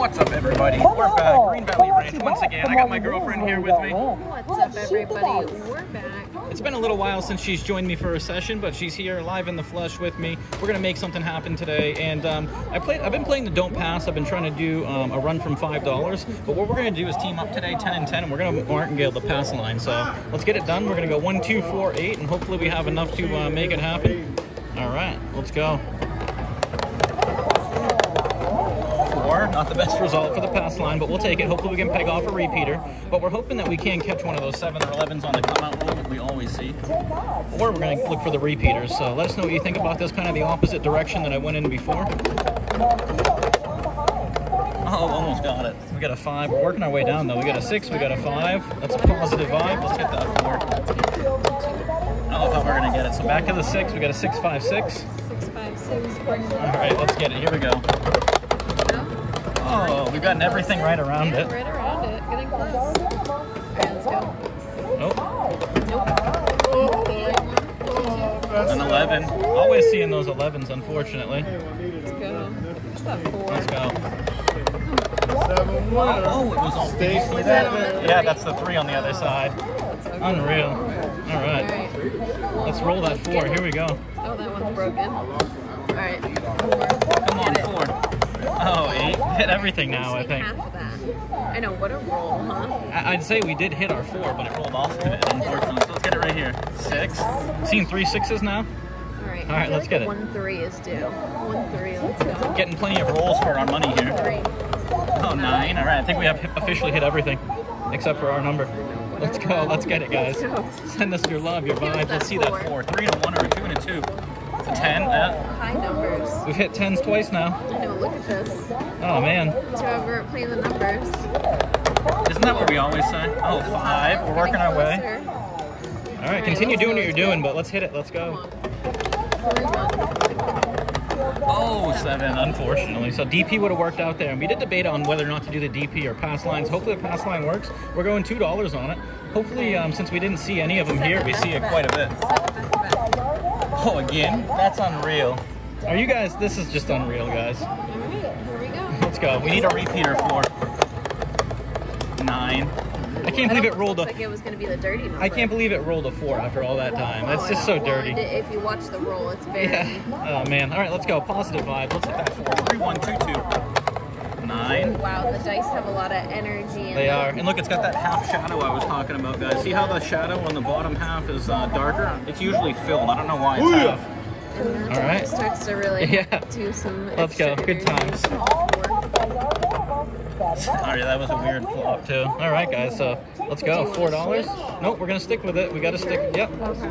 What's up, everybody? We're back, Green Valley Ranch once again. I got my girlfriend here with me. What's up, everybody? We're back. It's been a little while since she's joined me for a session, but she's here live in the flesh with me. We're gonna make something happen today, and um, I played. I've been playing the Don't Pass. I've been trying to do um, a run from five dollars, but what we're gonna do is team up today, ten and ten, and we're gonna martingale the pass line. So let's get it done. We're gonna go one, two, four, eight, and hopefully we have enough to uh, make it happen. All right, let's go. Not the best result for the pass line, but we'll take it. Hopefully we can peg off a repeater. But we're hoping that we can catch one of those seven or 11s on the come out roll that we always see. Or we're gonna look for the repeaters. So let us know what you think about this, kind of the opposite direction that I went in before. Oh, almost got it. We got a five. We're working our way down though. We got a six, we got a five. That's a positive vibe. Let's get that four. I don't know how we're gonna get it. So back to the six, we got a six, five, six. Six, five, six. All right, let's get it. Here we go. We've gotten everything right around Yeah, it. right around it. Getting close. Alright, let's go. Nope. Nope. An 11. Always seeing those 11s, unfortunately. Let's go. What's that four? Let's go. Seven winner. Oh, it was on Stacy that on the Yeah, that's the three on the other side. Unreal. All right, Alright. let's roll that four. Here we go. Oh, that one's broken. Alright. Come on, four. Oh, eight. Hit everything now, I think. Half of that. I know, what a roll, huh? I- I'd say we did hit our four, but it rolled off of it, unfortunately. So let's get it right here. Six. Seen three sixes now? Alright. All right, let's like get it. One three is due. One three, let's go. Getting plenty of rolls for our money here. Three. Oh, nine. All right, I think we have officially hit everything except for our number. Let's go. Let's get it, guys. Send us your love, your vibes. Let's see that four. four. Three and a one or a two and a two. It's a ten. Yeah. High numbers. We've hit tens twice now. Look at this. Oh man. To we're playing the numbers. Isn't that what we always say? Oh, five. We're working our way. All right, continue doing what you're doing, but let's hit it. Let's go. on. Three, one. Oh, seven, unfortunately. So DP would have worked out there. And we did debate on whether or not to do the DP or pass lines. Hopefully the pass line works. We're going $2 on it. Hopefully, um, since we didn't see any of them here, we see it quite a bit. Oh, again? That's unreal. Are you guys, this is just unreal, guys. All right, here we go. Let's go. We need a repeater for nine. I can't believe it rolled a, like it was going to be the dirty number. I can't believe it rolled a four after all that time. That's just so dirty. If you watch the roll, it's very. Yeah. Oh man. All right, let's go. Positive vibe. Let's hit that four. Three, one, two, two. Nine. Wow, the dice have a lot of energy. In They them. are. And look, it's got that half shadow I was talking about, guys. See how the shadow on the bottom half is uh, darker? It's usually filled. I don't know why it's Booyah. half. And that's All when right. It starts to really Yeah. do some. Let's go. Good energy. times. Four. All right, that was a weird flop too. All right, guys. So let's go. Four dollars. Nope, we're gonna stick with it. We gotta stick. Yep, Okay.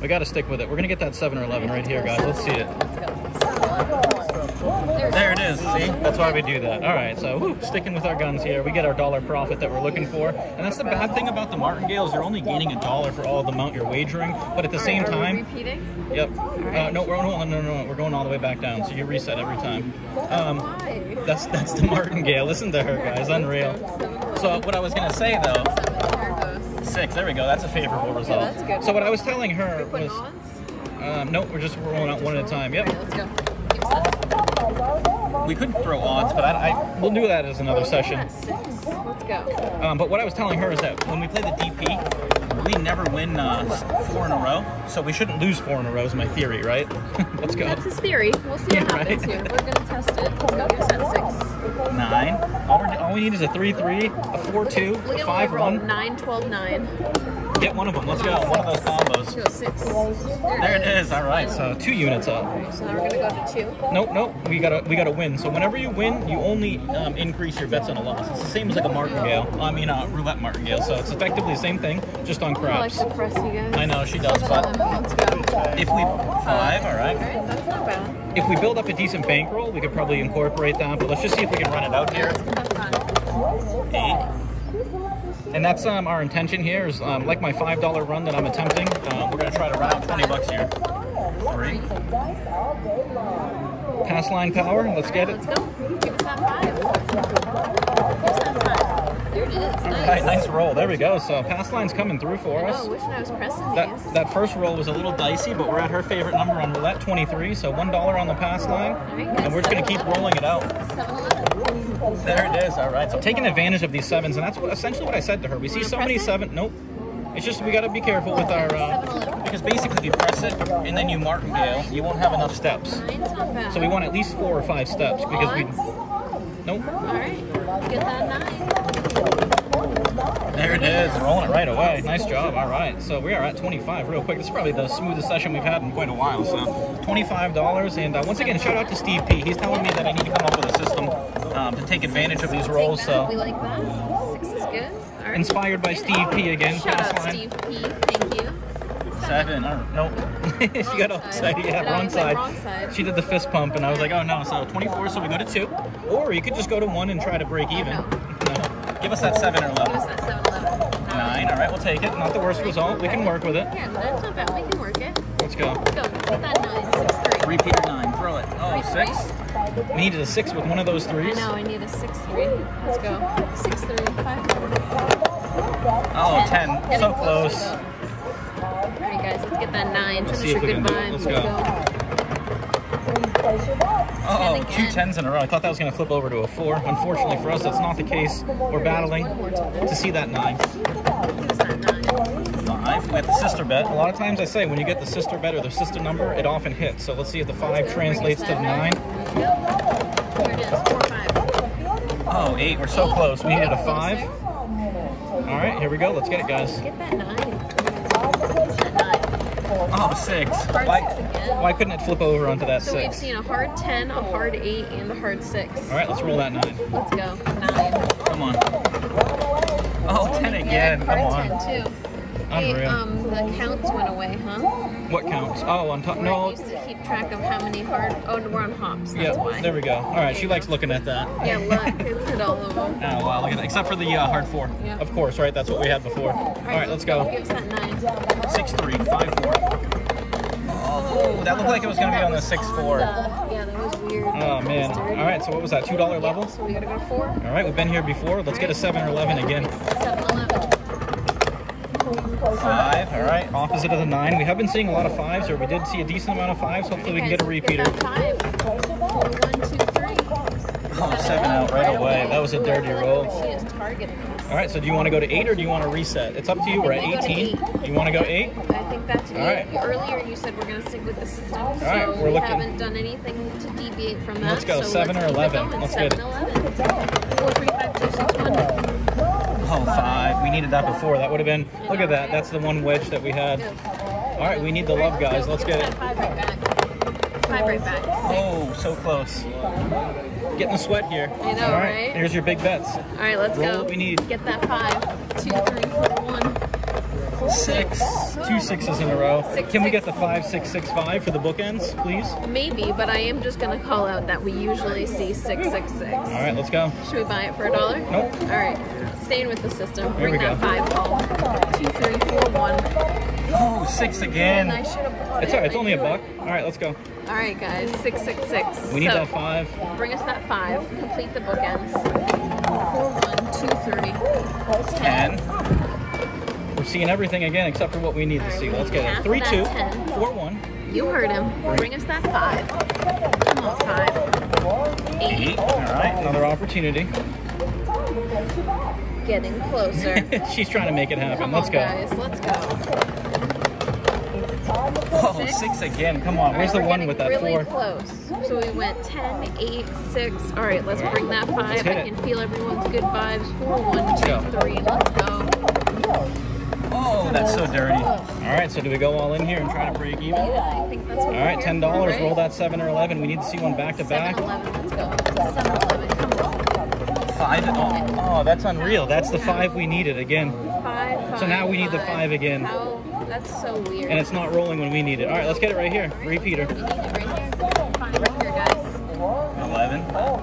we gotta stick with it. We're gonna get that seven or eleven right here, guys. Let's see it. There it is. See, that's why we do that. All right, so sticking with our guns here, we get our dollar profit that we're looking for, and that's the bad thing about the martingales. You're only gaining a dollar for all the amount you're wagering, but at the same time, repeating? Yep. Uh, no, we're, no, no, no, no, we're going all the way back down, so you reset every time. Um, Why? that's that's the martingale. Listen to her, guys. Unreal. So what I was gonna say though, Seven. There it goes. six. There we go. That's a favorable result. that's good. So what I was telling her was, um, nope, we're just rolling out one at a time. Yep. We could throw odds, but I, I we'll do that as another session. Six. Let's go. Um, but what I was telling her is that when we play the DP, we never win uh, four in a row, so we shouldn't lose four in a row. Is my theory, right? Let's go. That's his theory. We'll see what Yeah, happens right. here. We're gonna test it. Let's go. Us that six. Nine. All, all we need is a three three, a four two, Look a at five what we rolled. one. Nine, twelve, nine. Get one of them. Let's go. One of those combos. Six. There it is. All right. So two units up. So now we're gonna go to two. Nope, nope. We gotta we gotta win. So whenever you win, you only um, increase your bets on a loss. It's the same as like a martingale. I mean, uh, roulette martingale. So it's effectively the same thing, just on I like press you guys. I know she does, but if we five, all right. Alright, that's not bad. If we build up a decent bankroll, we could probably incorporate that. But let's just see if we can run it out here. Eight. And that's um, our intention here is um, like my five dollar run that I'm attempting. Um, we're gonna try to out twenty bucks here. Three. Pass line power. Let's get it. Let's go. Give us that five. Give us that five. There it is. Nice. All right, nice roll. There we go. So pass line's coming through for us. Oh, wishing I was pressing That these. that first roll was a little dicey, but we're at her favorite number on roulette, 23. So one dollar on the pass line, and we're just gonna keep rolling it out. 7-Eleven. There it is. All right. So taking advantage of these sevens, and that's what essentially what I said to her. We see so many seven. Nope. It's just we got to be careful with our. Uh, because basically, if you press it and then you martingale, you won't have enough steps. Nine's not bad. So we want at least four or five steps because we. Nope. All right, get that nine. There it is, rolling it right away. Nice job. All right, so we are at 25 real quick. This is probably the smoothest session we've had in quite a while. So $25, and uh, once again, shout out to Steve P. He's telling me that I need to come up with a system um, to take advantage of these rolls. Take that. We So like that. Six is good. All right. inspired by Steve P. again. Shout out line. Steve P. Thank you. Seven. Or, nope. she got all Wrong excited. side. Yeah, wrong side. wrong side. She did the fist pump, and I was like, oh no. So 24. So we go to two, or you could just go to one and try to break even. no. No. Give us that seven or Give us 11. that 7 11. Nine. All right, we'll take it. Not the worst result. We can work with it. Yeah, that's not bad. We can work it. Let's go. Let's go. Get that 9. 6 3. Repeater nine. Throw it. Oh, Three, six. We needed a six with one of those I threes. know, I need a 6 3. Let's go. 6 3. 5 4. Oh, 10. So closer, close. All right, guys, let's get that 9. Let's Finish your good it. vibes. Let's go. Oh, Ten two again. tens in a row. I thought that was going to flip over to a four. Unfortunately for us, that's not the case. We're battling One more time. to see that nine. Five. We have the sister bet. A lot of times I say when you get the sister bet or the sister number, it often hits. So let's see if the five translates to the nine. Yep. Here it is. 4 5. Oh, eight. We're so close. We needed a five. All right, here we go. Let's get it, guys. Get that 9. It's that 9. Oh, six. Why, why couldn't it flip over onto that So we've seen a hard 10, a hard 8, and a hard 6. All right, let's roll that nine. Let's go. 9. Come on. Oh, 10 again. Yeah, Come hard on. 10 too. Hey, Unreal. um, the counts went away, huh? What counts? Oh, on top. Where I used to keep track of how many hard. Oh, we're on hops. That's Yeah, why. there we go. All right, she likes looking at that. Yeah, look, it's hit all of them. Oh, wow, look at that. Except for the uh, hard four. Yeah. Of course, right? That's what we had before. All right, let's go. Give us that nine. Six three, five four. Oh, that looked like it was going to be on the six four. yeah, that was weird. Oh man. All right, so what was that? Two dollar level. So we gotta go four. All right, we've been here before. Let's get a seven or eleven again. Five. All right, opposite of the nine. We have been seeing a lot of fives, or we did see a decent amount of fives. Hopefully, we can get a repeater. Five. One, two, three. Oh, seven out right away. That was a dirty roll. like She is targeting us. All right, so do you want to go to eight or do you want to reset? It's up to you. We're at I think we go to 18. eight. You want to go eight? I think that's good. All right. Earlier you said we're gonna stick with the system, so right, we're we looking- haven't done anything to deviate from that. Let's go, so seven let's or 11. going. Let's seven, get it. 11. Four, three, five, two, six, one. We needed that before. That would have been. Look at that. That's the one wedge that we had. All right, we need the love, guys. Let's get it. Five right back. Five right back. Oh, so close. Getting the sweat here. I know, All right, right? here's your big bets. All right, let's Roll go. what we need. Get that five. Two, three, four, one. Six. Two sixes in a row. Six, Can we get the five, six, six, five for the bookends, please? Maybe, but I am just gonna call out that we usually see six, six, six. All right, let's go. Should we buy it for a dollar? Nope. All right. Staying with the system. Here Bring we that go. five ball. Two, three, four, one. Oh, six I again. should have bought It's it. all right. It's I only a buck. it. All right, let's go. All right, guys. Six, six, six. We need so, that five. Bring us that five. Complete the bookends. Four, one, two, three. Ten. Seeing everything again except for what we need to see. Let's get it. Three, two, 10. four, one, You heard him. Bring us that five. Come on, five. Eight. eight. All right, another opportunity. Getting closer. She's trying to make it happen. Come Let's on, go. guys. Let's go. Oh, Six. six again. Come on. All Where's right, the one with that really four? close. So we went 10, 8, 6. All right, let's bring that five. I it. can feel everyone's good vibes. Four, one, two, three. Let's go. Oh, that's so dirty. All right, so do we go all in here and try to break even? All Yeah, I think that's what right, we're ten here dollars. for, Roll that seven or eleven. We need to see one back to back. 7-Eleven, let's go. 7-Eleven, come on. Five. Oh, oh, that's unreal. That's the five we needed again, Five, five, So now we need the five again. How, that's so weird. and it's not rolling when we need it. All right, let's get it right here. Repeater. We need it right here. Five right here, guys. Eleven. Oh,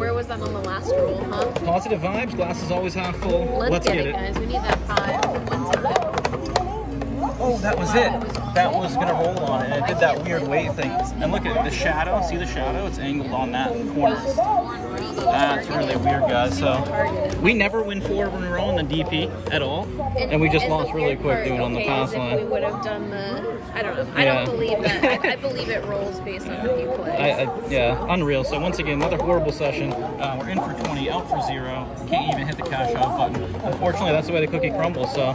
Where was that on the last roll, huh? Positive vibes. Glass is always half full. Let's, get, it, guys. We need that five one time. Oh, that was it. That was gonna roll on it. It did that weird weight thing. And look at the shadow. See the shadow? It's angled on that corner. One roll, those That's really weird, guys. So we never win four in a row in the DP at all, and, we just and lost really quick doing it on the pass If we line. would have done the, I don't know. I Yeah. don't believe that. I, I believe it rolls based on who you play. I, I, yeah, unreal. So once again, another horrible session. Uh, we're in for 20, out for zero. Can't even hit the cash out button. Unfortunately, that's the way the cookie crumbles. So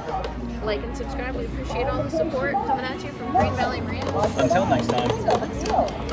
like and subscribe. We appreciate all the support coming at you from Green Valley Ranch. Until next time. Until next time.